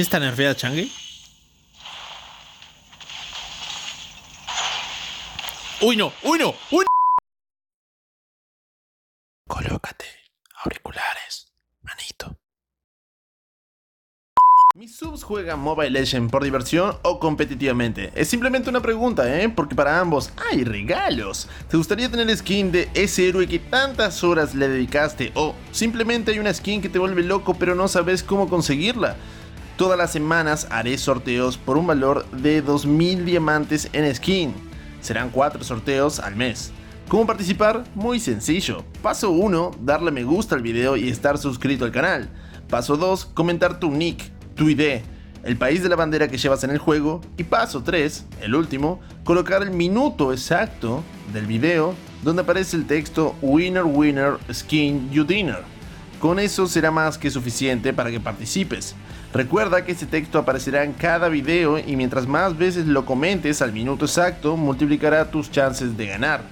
¿Qué está nerfeada Changi? ¡Uy no! ¡Uy no! ¡Uy no! Colócate auriculares, manito. ¿Mis subs juegan Mobile Legends por diversión o competitivamente? Es simplemente una pregunta, ¿eh? Porque para ambos hay regalos. ¿Te gustaría tener skin de ese héroe que tantas horas le dedicaste? ¿O simplemente hay una skin que te vuelve loco pero no sabes cómo conseguirla? Todas las semanas haré sorteos por un valor de 2000 diamantes en skin. Serán 4 sorteos al mes. ¿Cómo participar? Muy sencillo. Paso 1, darle me gusta al video y estar suscrito al canal. Paso 2, comentar tu nick, tu ID, el país de la bandera que llevas en el juego. Y paso 3, el último, colocar el minuto exacto del video donde aparece el texto Winner Winner Skin You Dinner. Con eso será más que suficiente para que participes. Recuerda que este texto aparecerá en cada video y mientras más veces lo comentes al minuto exacto, multiplicará tus chances de ganar.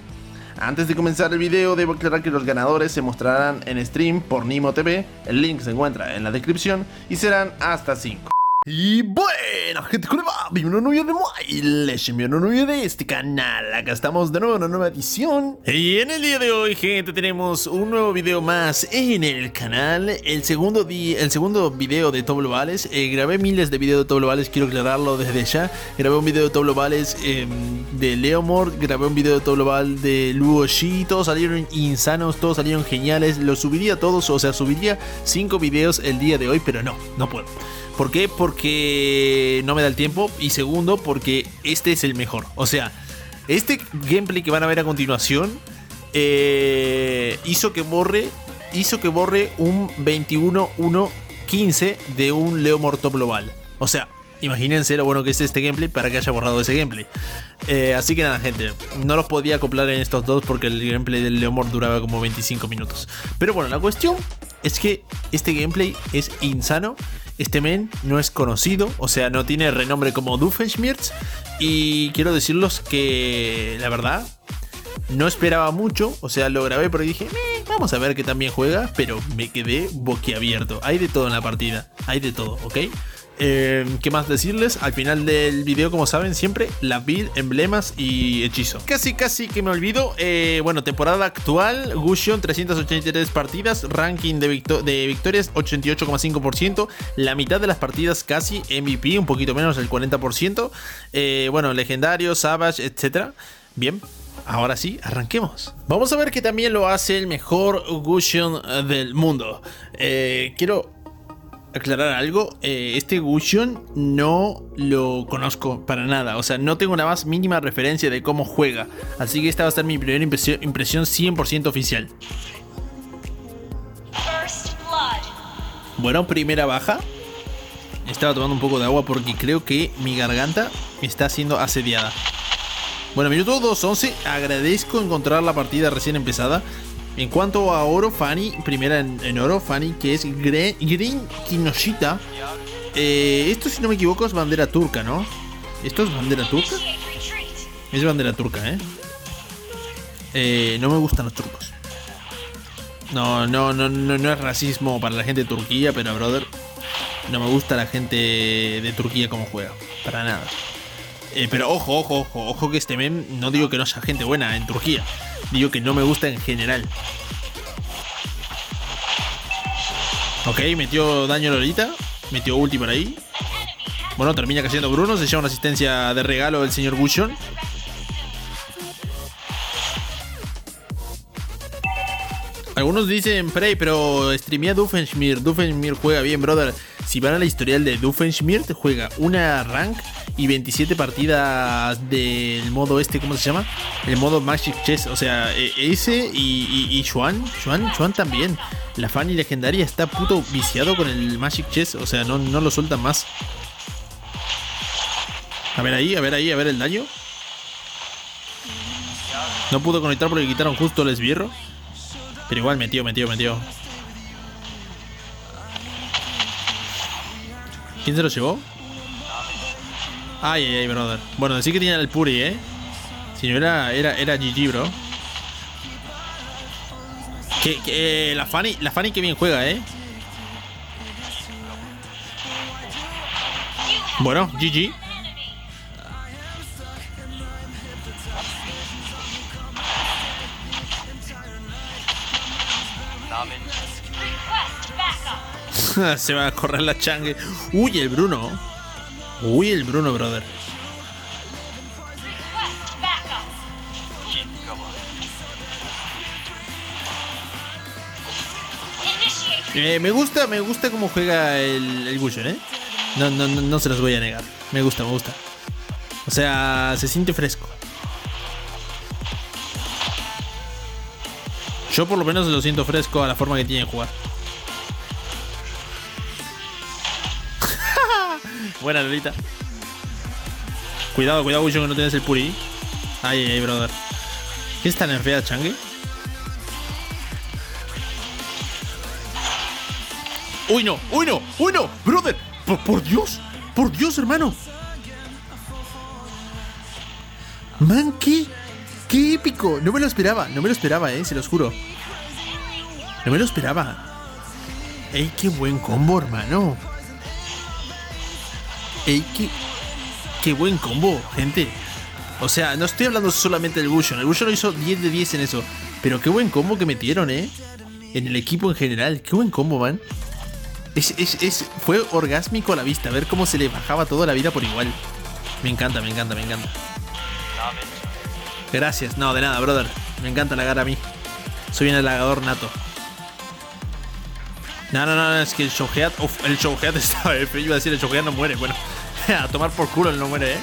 Antes de comenzar el video, debo aclarar que los ganadores se mostrarán en stream por Nimo TV, el link se encuentra en la descripción y serán hasta 5. Y bueno, gente, ¿cómo va? Bienvenido a un nuevo de bienvenido a un de este canal. Acá estamos de nuevo en una nueva edición. Y en el día de hoy, gente, tenemos un nuevo video más en el canal. El segundo, el segundo video de Top Globales. Eh, grabé miles de videos de Top Globales, quiero aclararlo desde ya. Grabé un video de Top Globales eh, de Leomord, grabé un video de Top Global de Luo Shi. Todos salieron insanos, todos salieron geniales. Los subiría todos, o sea, subiría 5 videos el día de hoy, pero no, no puedo. ¿Por qué? Porque no me da el tiempo. Y segundo, porque este es el mejor. O sea, este gameplay que van a ver a continuación eh, hizo que borre. Hizo que borre un 21-1-15 de un Leo Top Global. O sea, imagínense lo bueno que es este gameplay para que haya borrado ese gameplay. Eh, así que nada, gente, no los podía acoplar en estos dos porque el gameplay del Leomor duraba como 25 minutos. Pero bueno, la cuestión es que este gameplay es insano. Este men no es conocido, o sea, no tiene renombre como Doofenshmirtz. Y quiero decirles que la verdad no esperaba mucho, o sea, lo grabé porque dije, vamos a ver que también juega, pero me quedé boquiabierto. Hay de todo en la partida, hay de todo, ¿ok? Eh, ¿Qué más decirles? Al final del video, como saben, siempre la build, emblemas y hechizo. Casi, casi que me olvido. Eh, bueno, temporada actual, Gusion 383 partidas, ranking de, de victorias 88,5%, la mitad de las partidas casi MVP, un poquito menos, el 40%. Eh, bueno, legendario, Savage, etc. Bien, Ahora sí, arranquemos. Vamos a ver que también lo hace el mejor Gusion del mundo. quiero aclarar algo. Eh, este Gusion no lo conozco para nada. O sea, no tengo una más mínima referencia de cómo juega. Así que esta va a ser mi primera impresión, impresión 100% oficial. Bueno, primera baja. Estaba tomando un poco de agua porque creo que mi garganta está siendo asediada. Bueno, minuto 2.11. Agradezco encontrar la partida recién empezada. En cuanto a oro, Fanny, primera en, oro, Fanny, que es Green Kinoshita. Eh, esto, si no me equivoco, es bandera turca, ¿no? ¿Esto es bandera turca? Es bandera turca, ¿eh? ¿eh? no me gustan los turcos. No, no, no, no, no es racismo para la gente de Turquía, pero brother, no me gusta la gente de Turquía como juega. Para nada. Eh, pero ojo, ojo, ojo, ojo que este meme no digo que no sea gente buena en Turquía. Digo que no me gusta en general. Ok, metió daño Lolita. Metió ulti por ahí. Bueno, termina cayendo Bruno. Se lleva una asistencia de regalo del señor Gushon. Algunos dicen Prey, pero streamea Doofenshmirtz. Doofenshmirtz juega bien, brother. Si van a la historial de Doofenshmirtz, juega una rank y 27 partidas del modo este, ¿cómo se llama? El modo Magic Chess, o sea, e, ese y, y, Xuan, Xuan, también. La Fanny legendaria está puto viciado con el Magic Chess, o sea, no, no lo sueltan más. A ver ahí, a ver ahí, a ver el daño. No pudo conectar porque quitaron justo el esbierro. Pero igual metió, metió, metió. ¿Quién se lo llevó? Ay, ay, ay, brother. Bueno, decir que tiene el Puri, ¿eh? Si no era, era, era GG, bro. Que, que eh, la Fanny, la Fanny que bien juega, ¿eh? Bueno, GG. Se va a correr la changue. Uy, el Bruno. Uy, el Bruno, brother. Eh, me gusta, me gusta cómo juega el, el ¿eh? No, no, no, no se los voy a negar. Me gusta, me gusta. O sea, se siente fresco. Yo por lo menos lo siento fresco a la forma que tiene de jugar. Buena, Lolita. Cuidado, cuidado, Gushon, que no tienes el puri. Ay, ay, brother. ¿Qué está en fea, Changue? ¡Uy, no! ¡Uy, no! ¡Uy, no! ¡Brother! ¡Por, por Dios! ¡Por Dios, hermano! Man, ¿qué? ¡Qué épico! No me lo esperaba, no me lo esperaba, eh, se los juro. No me lo esperaba. ¡Ey, qué buen combo, hermano! ¡Ey, qué, buen combo, gente! O sea, no estoy hablando solamente del Gushon. El Gushon lo hizo 10 de 10 en eso. Pero qué buen combo que metieron, eh. En el equipo en general. Qué buen combo, man. Es, es, es, fue orgásmico a la vista, ver cómo se le bajaba toda la vida por igual. Me encanta, me encanta, me encanta. Gracias, no, de nada, brother. Me encanta halagar a mí. Soy un halagador nato. No, no, no, es que el Showhead. Uf, el Showhead estaba F. Yo iba a decir, el Showhead no muere. Bueno, a tomar por culo el no muere, eh.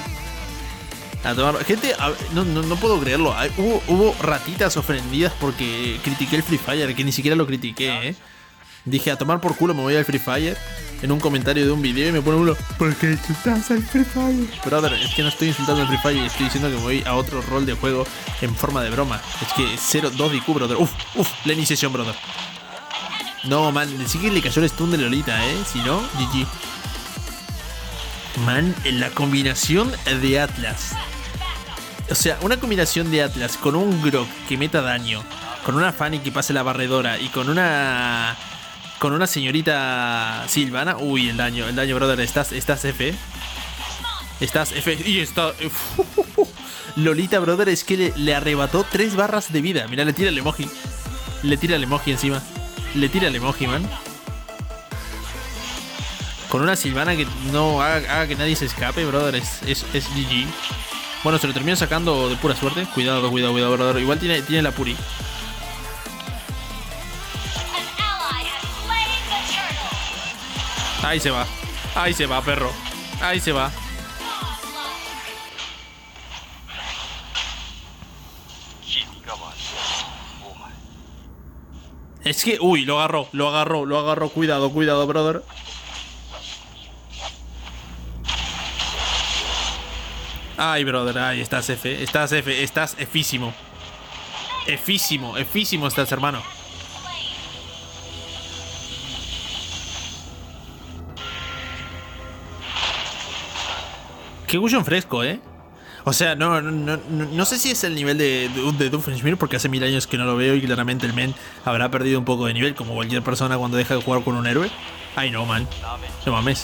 A tomar. Gente, a, no, no, no, puedo creerlo. Hubo, hubo ratitas ofendidas porque critiqué el Free Fire, que ni siquiera lo critiqué, eh. Dije, a tomar por culo me voy al Free Fire en un comentario de un video y me pone uno, ¿por qué insultas al Free Fire? Brother, es que no estoy insultando al Free Fire, estoy diciendo que me voy a otro rol de juego en forma de broma. Es que 0, 2 de IQ, brother. Uf, uf, la iniciación, brother. No, man, sí que le cayó el stun de Lolita, ¿eh? Si no, GG. Man, la combinación de Atlas. O sea, una combinación de Atlas con un Grok que meta daño, con una Fanny que pase la barredora y con una con una señorita Silvana. Uy, el daño, el daño, brother. Estás, estás F. Estás F. Y está. Lolita, brother, es que le, arrebató tres barras de vida. Mira, le tira el emoji. Le tira el emoji encima. Le tira el emoji, man. Con una Silvana que no haga, que nadie se escape, brother. Es, es, GG. Bueno, se lo termina sacando de pura suerte. Cuidado, cuidado, cuidado, brother. Igual tiene, tiene la Puri. Ahí se va. Ahí se va, perro. Ahí se va. Es que, uy, lo agarró, lo agarró, lo agarró. Cuidado, cuidado, brother. Ay, brother, ay, estás F, estás F, estás efísimo. Efísimo, efísimo estás, hermano. Qué Gushon fresco, ¿eh? O sea, no, no, no, sé si es el nivel de, de, de porque hace mil años que no lo veo y claramente el men habrá perdido un poco de nivel, como cualquier persona cuando deja de jugar con un héroe. Ay, no, man. No mames.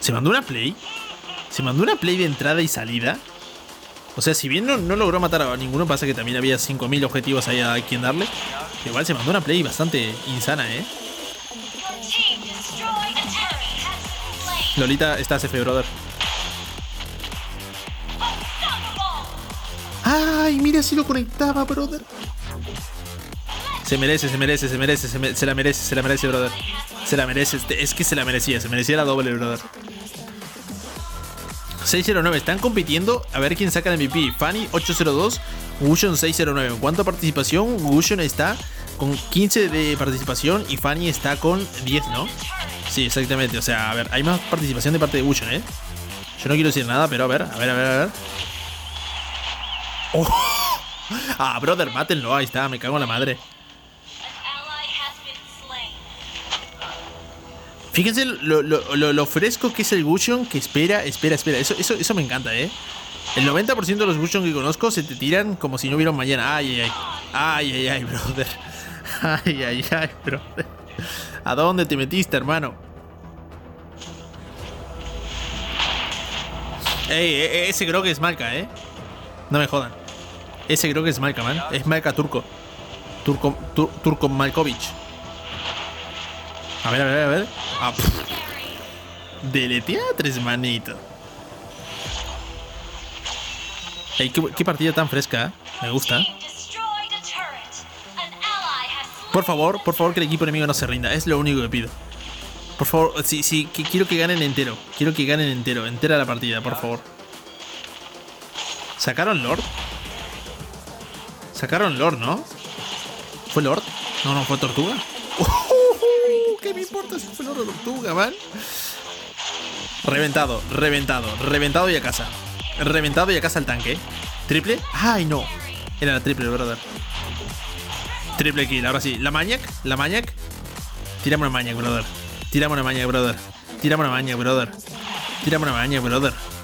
¿Se mandó una play? ¿Se mandó una play de entrada y salida? O sea, si bien no, no logró matar a ninguno, pasa que también había 5000 objetivos ahí a quien darle. Igual se mandó una play bastante insana, ¿eh? Lolita, estás F, brother. Ay, mira si lo conectaba, brother. Se merece, se merece, se merece, se, la merece, se la merece, brother. Se la merece, es que se la merecía, se merecía la doble, brother. 609, están compitiendo a ver quién saca el MVP. Fanny 802, Gushon 609. ¿En cuánto participación? Gushon está con 15 de participación y Fanny está con 10, ¿no? Sí, exactamente. O sea, a ver, hay más participación de parte de Gushon, ¿eh? Yo no quiero decir nada, pero a ver, a ver, a ver, a ver. Oh. Ah, brother, mátenlo. Ahí está, me cago en la madre. Fíjense lo, fresco que es el Gushon que espera, espera, espera. Eso, eso, eso me encanta, ¿eh? El 90% de los Gushon que conozco se te tiran como si no hubiera mañana. Ay, ay, ay. Ay, ay, ay, brother. Ay, ay, ay, brother. ¿A dónde te metiste, hermano? Ey, e, e, ese creo que es Malca, ¿eh? No me jodan. Ese creo que es Malca, man. Es Malca turco. Turco, turco Malkovic. A ver, a ver, a ver. Ah, Deletea tres manitos. Ey, qué, partida tan fresca, ¿eh? Me gusta. Por favor, por favor que el equipo enemigo no se rinda. Es lo único que pido. Por favor, sí, sí, que quiero que ganen entero. Quiero que ganen entero. Entera la partida, por favor. ¿Sacaron Lord? Sacaron Lord, ¿no? ¿Fue Lord? No, no, fue Tortuga. ¿Qué me importa si fue Lord o Tortuga, man? Reventado, reventado, reventado y a casa. Reventado y a casa el tanque. ¿Triple? ¡Ay, no! Era la triple, brother. Triple kill, ahora sí. La Maniac, la Maniac. Tirame una Maniac, brother. Tirame una Maniac, brother. Tirame una Maniac, brother. Tirame una Maniac, brother.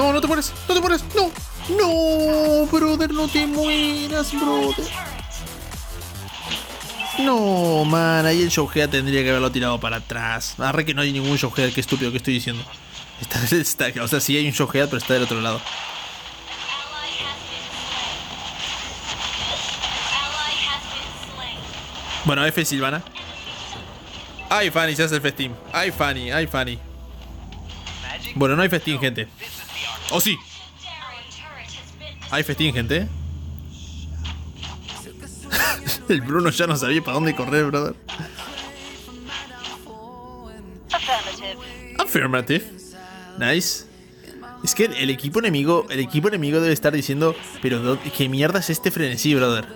No, no te mueres, no te mueres, no. No, brother, no te mueras, brother. No, man, ahí el showhead tendría que haberlo tirado para atrás. Arre que no hay ningún showhead, qué estúpido que estoy diciendo. o sea, sí hay un showhead, pero está del otro lado. Bueno, F Silvana. Ay, Fanny, se hace el festín. Ay, Fanny, ay, Fanny. Bueno, no hay festín, gente. ¡Oh, sí! Hay festín, gente. El Bruno ya no sabía para dónde correr, brother. Affirmative. Nice. Es que el equipo enemigo, el equipo enemigo debe estar diciendo, pero ¿qué mierda es este frenesí, brother?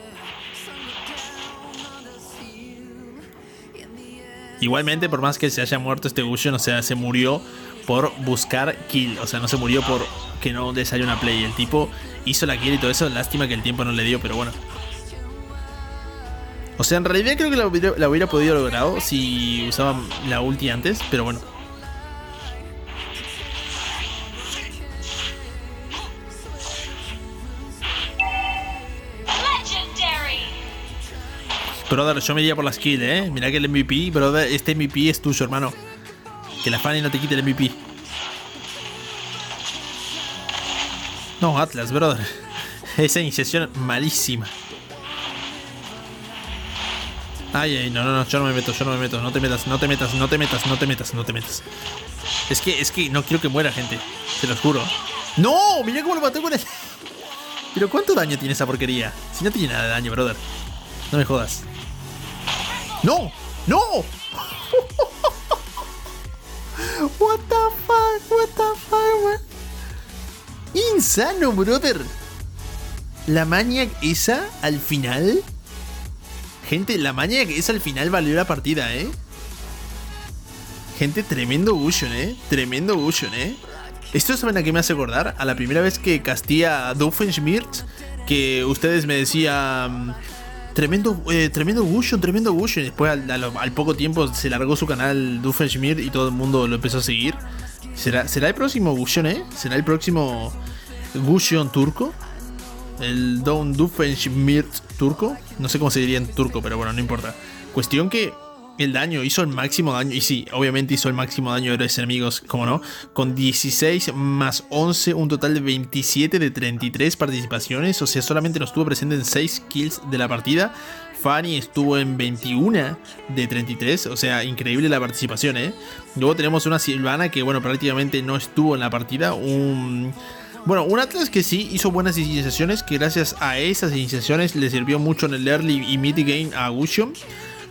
Igualmente, por más que se haya muerto este Gusion, o sea, se murió por buscar kill. O sea, no se murió por que no le salió una play. El tipo hizo la kill y todo eso. Lástima que el tiempo no le dio, pero bueno. O sea, en realidad creo que la hubiera, la hubiera podido logrado si usaba la ulti antes, pero bueno. Brother, yo me iría por la skill, eh. Mira que el MVP, brother, este MVP es tuyo, hermano. Que la Fanny no te quite el MVP. No, Atlas, brother. Esa iniciación malísima. Ay, ay, no, no, no, yo no me meto, yo no me meto. No te metas, no te metas, no te metas, no te metas, no te metas. Es que, es que no quiero que muera, gente. Se los juro. ¡No! Mira cómo lo maté con el... Pero ¿cuánto daño tiene esa porquería? Si no tiene nada de daño, brother. No me jodas. ¡No! ¡No! What the fuck, what the fuck, man? Insano, brother. La Maniac esa al final. Gente, la Maniac esa al final valió la partida, eh. Gente, tremendo Gusion, eh. Tremendo Gusion, eh. Esto saben a qué me hace acordar? A la primera vez que castía a Doofenshmirtz. Que ustedes me decían. Tremendo, eh, tremendo Gusion, tremendo Gusion. Después al, poco tiempo se largó su canal Doofenshmirtz y todo el mundo lo empezó a seguir. ¿Será, será el próximo Gusion, eh? ¿Será el próximo Gusion turco? El Don Doofenshmirtz turco. No sé cómo se diría en turco, pero bueno, no importa. Cuestión que el daño, hizo el máximo daño, y sí, obviamente hizo el máximo daño de los enemigos, como no, con 16 más 11, un total de 27 de 33 participaciones, o sea, solamente no estuvo presente en 6 kills de la partida. Fanny estuvo en 21 de 33, o sea, increíble la participación, ¿eh? Luego tenemos una Silvana que, bueno, prácticamente no estuvo en la partida, un... Bueno, un Atlas que sí hizo buenas iniciaciones, que gracias a esas iniciaciones le sirvió mucho en el early y mid game a Gusion.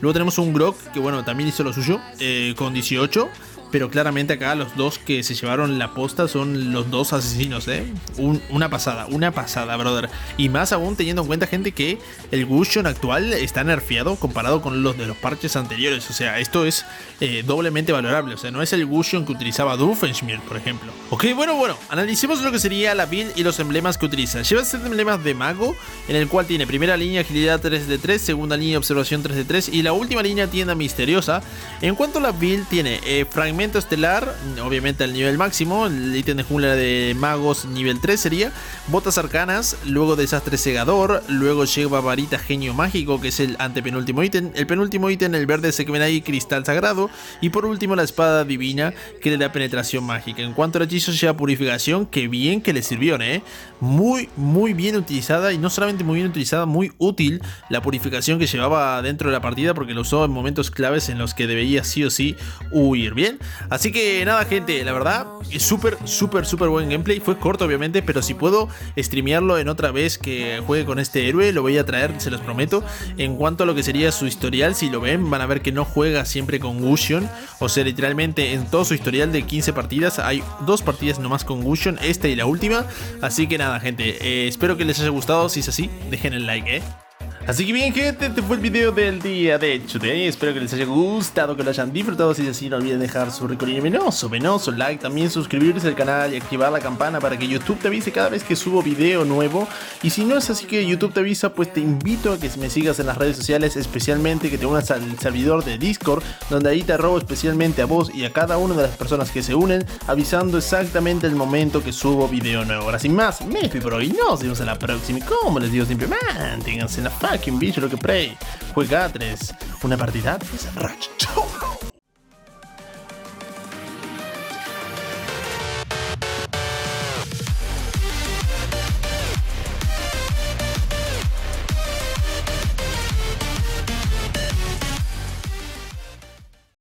Luego tenemos un Grok que, bueno, también hizo lo suyo, eh, con 18. Pero claramente acá los dos que se llevaron la posta son los dos asesinos, ¿eh? una pasada, una pasada, brother. Y más aún teniendo en cuenta, gente, que el Gusion actual está nerfeado comparado con los de los parches anteriores. O sea, esto es eh, doblemente valorable. O sea, no es el Gusion que utilizaba Doofenshmirtz, por ejemplo. Ok, bueno, bueno, analicemos lo que sería la build y los emblemas que utiliza. Lleva 7 emblemas de mago, en el cual tiene primera línea agilidad 3 de 3, segunda línea observación 3 de 3 y la última línea tienda misteriosa. En cuanto a la build, tiene eh, fragmentos Estelar, obviamente al nivel máximo. El ítem de jungla de magos nivel 3 sería. Botas arcanas, luego desastre segador. Luego lleva varita genio mágico, que es el antepenúltimo ítem. El penúltimo ítem, el verde se ahí cristal sagrado. Y por último, la espada divina, que le da penetración mágica. En cuanto al hechizo, lleva purificación, que bien que le sirvió, ¿eh? Muy, muy bien utilizada. Y no solamente muy bien utilizada, muy útil la purificación que llevaba dentro de la partida, porque lo usó en momentos claves en los que debía sí o sí huir. Bien, así que nada, gente, la verdad, es súper, súper, súper buen gameplay. Fue corto, obviamente, pero si puedo streamearlo en otra vez que juegue con este héroe, lo voy a traer, se los prometo. En cuanto a lo que sería su historial, si lo ven, van a ver que no juega siempre con Gusion. O sea, literalmente en todo su historial de 15 partidas, hay dos partidas nomás con Gusion, esta y la última. Así que nada, gente, eh, espero que les haya gustado. Si es así, dejen el like, eh. Así que bien gente, este fue el video del día de Today. Espero que les haya gustado, que lo hayan disfrutado. Si es así no olviden dejar su recorrido venoso, venoso like También suscribirse al canal y activar la campana para que YouTube te avise cada vez que subo video nuevo. Y si no es así que YouTube te avisa, pues te invito a que me sigas en las redes sociales Especialmente que te unas al servidor de Discord Donde ahí te robo especialmente a vos y a cada una de las personas que se unen Avisando exactamente el momento que subo video nuevo. Ahora sin más, me fui por hoy, nos vemos en la próxima. Y como les digo siempre, manténganse en la fucking bicho lo que play. Juega 3. Una partida.